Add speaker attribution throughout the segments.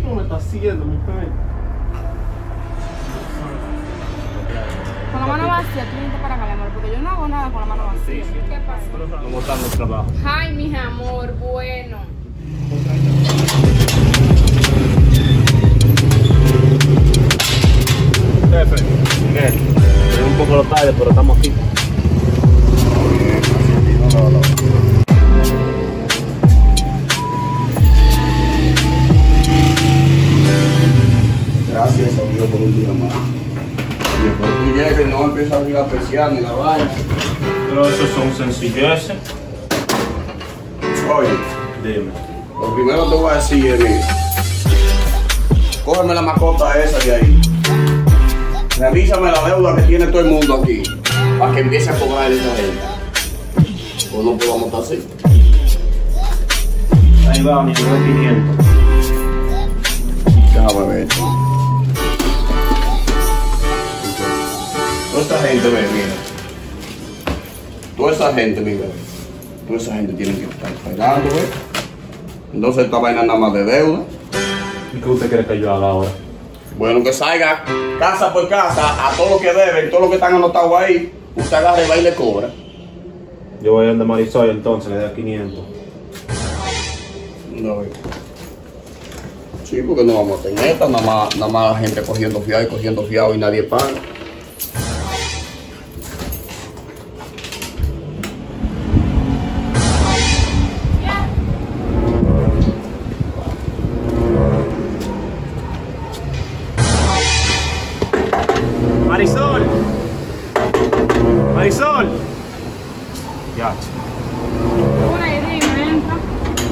Speaker 1: ¿Qué me estás haciendo, mujer?
Speaker 2: Con la mano vacía, tú vienes para acá, mi amor, porque yo no hago nada con la mano vacía. ¿Qué pasa?
Speaker 1: No botando el trabajo.
Speaker 2: Ay, mi amor, bueno.
Speaker 1: Jefe, Miguel, es un poco lo tarde, pero estamos aquí.
Speaker 3: Abrir la persiana ni la vaina.
Speaker 1: Pero esos son sencilleces.
Speaker 3: Oye,
Speaker 1: Dime.
Speaker 3: lo primero que te voy a decir es, mira, cógeme la mascota esa de ahí. Revísame la deuda que tiene todo el mundo aquí, para que empiece a cobrar esa gente. O no podamos estar así.
Speaker 1: Ahí va, mi 500.
Speaker 3: Déjame ver esa gente, ve, mira. Toda esa gente, mira. Toda esa gente tiene que estar pagando, ¿ves? Entonces esta vaina nada más de deuda.
Speaker 1: ¿Y qué usted quiere que yo haga ahora?
Speaker 3: Bueno, que salga casa por casa a todo lo que deben, todo lo que están anotados ahí. Usted agarra y va y le cobra.
Speaker 1: Yo voy a donde Marisol entonces, le da 500.
Speaker 3: No, ve. Sí, porque no vamos a tener esta, nada más, nada más la gente cogiendo fiado y cogiendo fiado y nadie paga.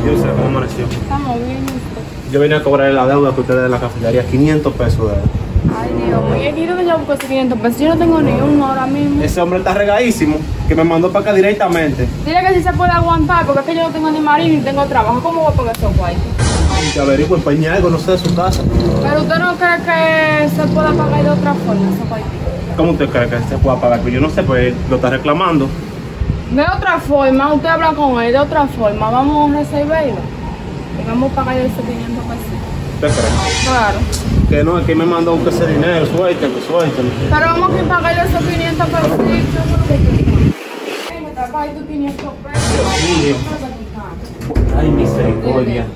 Speaker 1: Yo sé cómo amaneció.
Speaker 2: Estamos bien.
Speaker 1: Yo venía a cobrar la deuda que ustedes de la cafetería, 500 pesos de
Speaker 2: Ay, Dios mío, ¿y dónde yo busco ese 500 pesos? Yo no tengo ni uno ahora mismo.
Speaker 1: Ese hombre está regadísimo, que me mandó para acá directamente.
Speaker 2: Dile que si se puede aguantar, porque es que yo no tengo ni marido ni tengo trabajo. ¿Cómo voy a pagar esos guayos?
Speaker 1: Y que averigüe en algo, no sé, de su casa.
Speaker 2: Pero usted no cree que se pueda pagar de otra forma esos guayos.
Speaker 1: ¿Cómo usted cree que se pueda pagar? Pues yo no sé, pues lo está reclamando.
Speaker 2: De otra forma, usted habla con él, de otra forma, vamos a reservarlo. Y vamos a pagar esos 500 pesos.
Speaker 1: ¿Usted cree?
Speaker 2: Claro.
Speaker 1: Que no, es que me mandó un ese dinero, suéltelo, suéltelo.
Speaker 2: Pero vamos a pagar esos 500 pesos. Me ahí tus 500 pesos.
Speaker 1: Ay, misericordia.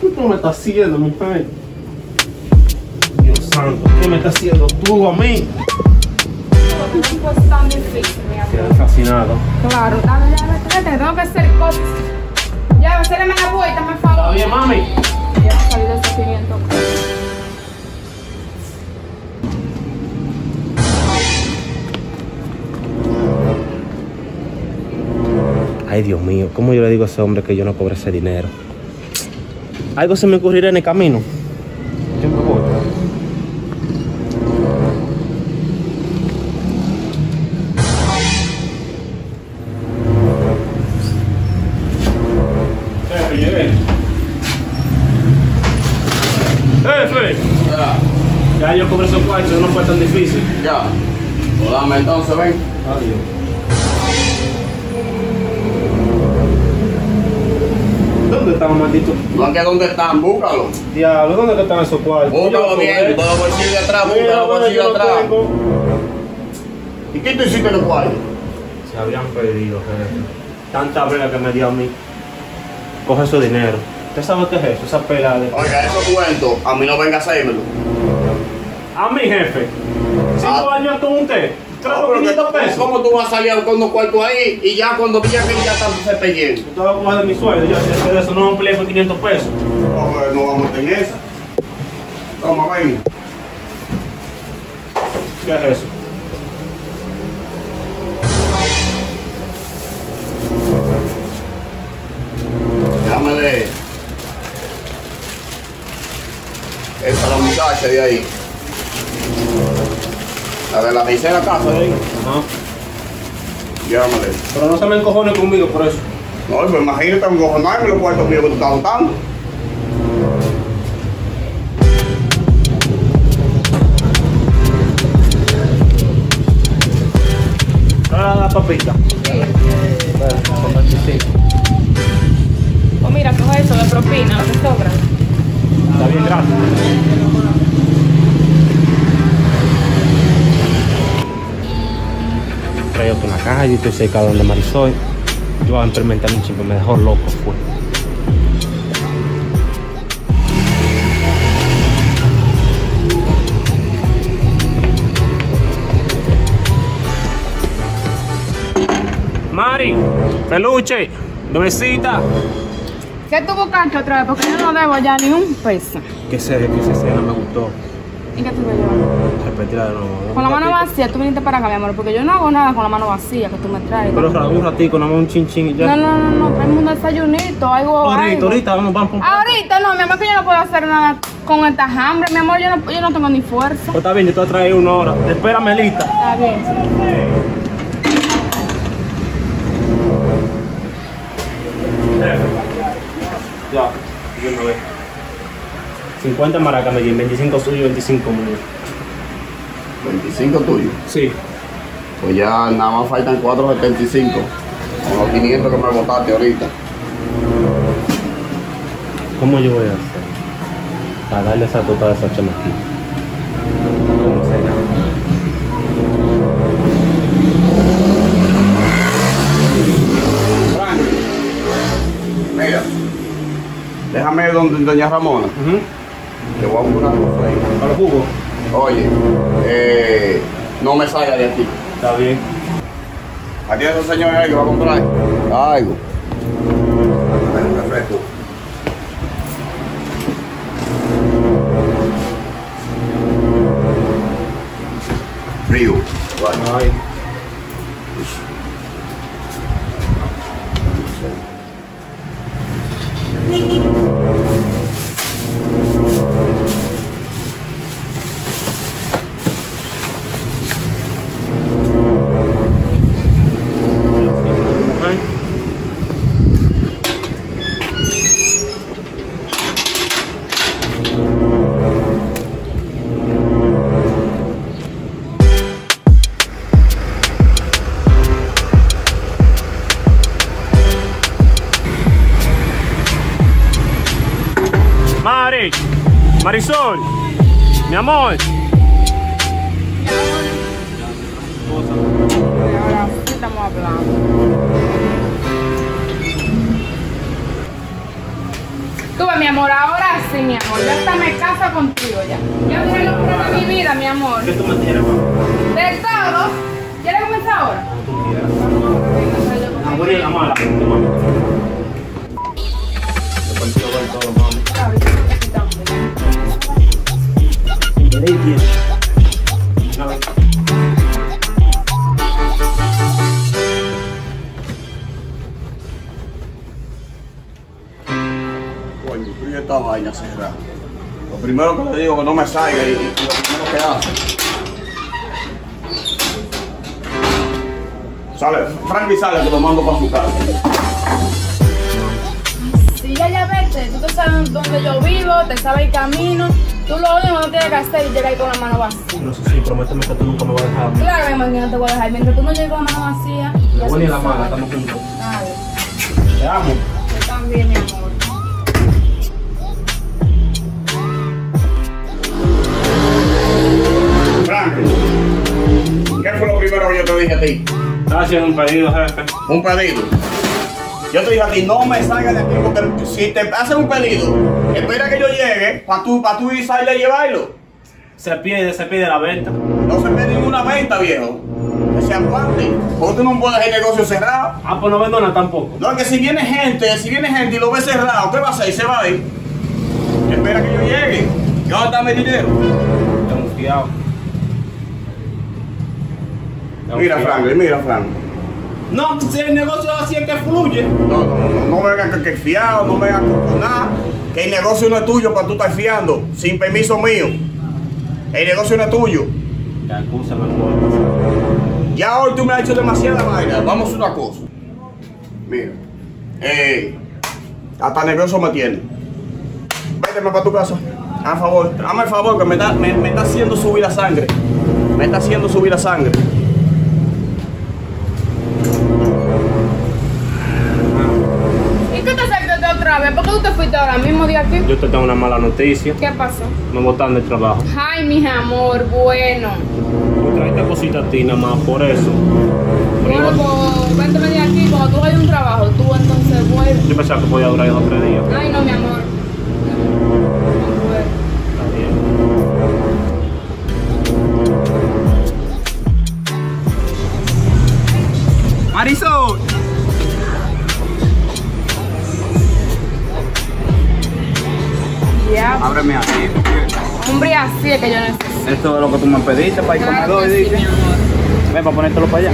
Speaker 1: ¿Qué tú me estás haciendo, mujer? Dios santo, ¿qué me estás haciendo tú a mí?
Speaker 2: No es tan difícil, mi
Speaker 1: Quedé
Speaker 2: amor.
Speaker 1: fascinado.
Speaker 2: Claro, dale, dale, dale, tengo que hacer cosas. Ya, hacérame la vuelta, me favor.
Speaker 1: Está bien, mami.
Speaker 2: Ya salí de esos 500 pesos.
Speaker 1: Ay, Dios mío, ¿cómo yo le digo a ese hombre que yo no cobre ese dinero? Algo se me ocurrirá en el camino. Jefe,
Speaker 3: Ya,
Speaker 1: ya yo cobré esos cuartos, no fue tan difícil.
Speaker 3: ya. Pues dame entonces, ven.
Speaker 1: Adiós. ¿Dónde están, maldito?
Speaker 3: No que dónde están, búscalo.
Speaker 1: Diablo, ¿dónde están esos cuartos?
Speaker 3: Búscalo bien, todo los bolsillos de atrás, búscalo
Speaker 1: yo
Speaker 3: de atrás.
Speaker 1: tengo.
Speaker 3: ¿Y qué tú hiciste en los cuartos?
Speaker 1: Se habían perdido, jefe. Tanta brega que me dio a mí. Coge su dinero. ¿Usted sabe qué es eso? Esa pela de...
Speaker 3: Oiga, esos cuentos, a mí no venga a hacérmelo.
Speaker 1: A mi jefe. Cinco
Speaker 3: Ah.
Speaker 1: años con usted.
Speaker 3: Pero que
Speaker 1: 500
Speaker 3: tú-
Speaker 1: pesos.
Speaker 3: ¿Cómo tú vas a salir con unos cuartos ahí y ya cuando veas que ya están se pellendo?
Speaker 1: Yo te voy a coger de mi sueldo. Yo sé de eso no me peleé por 500 pesos.
Speaker 3: No, pues, no vamos a tener esa. Toma, ven.
Speaker 1: ¿Qué es eso?
Speaker 3: Déjame. Esa es la muchacha de ahí. La de la tercera casa de ahí. Déjame leer.
Speaker 1: Pero no se me encojone conmigo por eso.
Speaker 3: No, pues imagínate un gojonarme los cuartos míos que tú estás botando.
Speaker 1: Ahora la papita.
Speaker 2: Pues mira, coge eso de propina, lo que sobra.
Speaker 1: Está bien, gracias. Traigo una caja y estoy cerca donde Marisol. Yo voy a experimentar un chico, me dejó loco, fue. Mari, peluche, bebecita.
Speaker 2: ¿Qué tú buscaste otra vez? Porque yo no debo ya ni un peso.
Speaker 1: Que se, que se cena, me gustó.
Speaker 2: ¿Y qué tú me llevas?
Speaker 1: Repetirla de nuevo.
Speaker 2: Con la mano vacía, tú viniste para acá, mi amor, porque yo no hago nada con la mano vacía que tú me traes.
Speaker 1: Pero un ratico, nada más un chin chin y ya.
Speaker 2: No, no, no, no, tráeme un desayunito, algo.
Speaker 1: ahorita,
Speaker 2: algo.
Speaker 1: ahorita, vamos, vamos. vamos.
Speaker 2: Ahorita no, mi amor, que yo no puedo hacer nada con esta hambre, mi amor, yo no, yo no tengo ni fuerza.
Speaker 1: Pues está bien, yo te voy a traer una hora. Espérame, lista.
Speaker 2: Está bien.
Speaker 1: Ya, yo no veo. 50 maracas, Medellín, 25 suyo, 25 mío.
Speaker 3: 25 tuyos.
Speaker 1: Sí.
Speaker 3: Pues ya nada más faltan 475. Con los 500 que me botaste ahorita.
Speaker 1: ¿Cómo yo voy a hacer? Para darle esa tota a esa chamaquita.
Speaker 3: Déjame donde doña Ramona.
Speaker 1: Ujú.
Speaker 3: Te voy a buscar una cosa ahí.
Speaker 1: Para los jugos.
Speaker 3: Oye, eh, no me salga de aquí.
Speaker 1: Está bien.
Speaker 3: Aquí hay ese señor ahí que va a comprar algo. Un refresco. Frío.
Speaker 1: Ay. Marisol, mi amor.
Speaker 2: Ahora sí estamos hablando. Tú ves, mi amor, ahora sí, mi amor. Ya hasta me casa contigo ya. Ya tienes lo mejor de mi vida, mi amor.
Speaker 1: ¿Qué tú me tienes, mamá?
Speaker 2: De todo. ¿Quieres comenzar ahora?
Speaker 1: Tú quieras.
Speaker 2: Sal yo
Speaker 1: La
Speaker 3: Coño, esta vaina. Lo primero que le digo que no me salga y, y lo primero que hace. Sale, Frankie sale que lo mando para su casa.
Speaker 2: Ya ya vete, tú te sabes dónde yo vivo, te sabes el camino. Tú lo único que tienes que hacer es llegar ahí con la mano vacía.
Speaker 1: No sé si prométeme que tú nunca me vas a dejar.
Speaker 2: Claro, mi amor, que no te voy a dejar. Mientras tú no llegues con la mano vacía.
Speaker 1: La buena y la mala, estamos juntos.
Speaker 2: Dale,
Speaker 1: Te amo.
Speaker 2: yo también, mi amor.
Speaker 3: Frankie, ¿qué fue lo primero que yo te dije a ti?
Speaker 1: Estaba haciendo un pedido, jefe.
Speaker 3: Un pedido. Yo te dije a ti, no me salgas de aquí porque si te hacen un pedido, espera que yo llegue para tú, pa tú ir salir a llevarlo.
Speaker 1: Se pide, se pide la venta.
Speaker 3: No se ve ninguna venta, viejo. Que se aguante. Porque tú no puedes hacer negocio cerrado.
Speaker 1: Ah, pues no vendo nada tampoco.
Speaker 3: No, es que si viene gente, si viene gente y lo ve cerrado, ¿qué va a hacer? Se va a ir. Espera que yo llegue. ¿Y ¿Dónde está mi dinero?
Speaker 1: Tengo fiado. Tengo
Speaker 3: Mira. Franklin, mira, Franklin.
Speaker 1: No, si el negocio así es que fluye.
Speaker 3: No, no, no, no vengan que, que fiado, no vengan con, con nada. Que el negocio no es tuyo para tú estar fiando, sin permiso mío. El negocio no es tuyo.
Speaker 1: Ya,
Speaker 3: hoy tú me has hecho demasiada vaina. Vamos a una cosa. Mira. Eh, hasta nervioso me tiene. Véteme para tu casa. A favor. Hazme el favor que me está, me, me está haciendo subir la sangre. Me está haciendo subir la sangre.
Speaker 2: ¿Y qué te sacaste otra vez. ¿Por qué tú te fuiste ahora mismo de aquí?
Speaker 1: Yo te tengo una mala noticia.
Speaker 2: ¿Qué pasó?
Speaker 1: Me botaron del trabajo.
Speaker 2: Ay, mi amor, bueno.
Speaker 1: Me trae esta cosita a ti nada más por eso.
Speaker 2: Bueno, pues vénteme de aquí. Cuando tú vayas a un trabajo, tú entonces vuelves.
Speaker 1: yo pensaba que podía durar dos o tres días.
Speaker 2: Ay, no, mi amor.
Speaker 4: Marisol.
Speaker 2: Ya,
Speaker 4: Ábreme aquí.
Speaker 2: hombre, así es que yo necesito.
Speaker 4: Esto es lo que tú me pediste para ir
Speaker 2: Claro
Speaker 4: comedor.
Speaker 2: sí, amor.
Speaker 4: Ven para ponértelo para allá.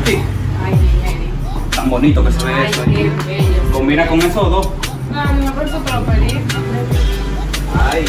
Speaker 4: Aquí.
Speaker 2: Ay, Mary.
Speaker 4: Tan bonito que se ve
Speaker 2: Ay,
Speaker 4: eso.
Speaker 2: qué bello.
Speaker 4: Combina con esos dos.
Speaker 2: No, por eso te lo pedí.
Speaker 4: Ay.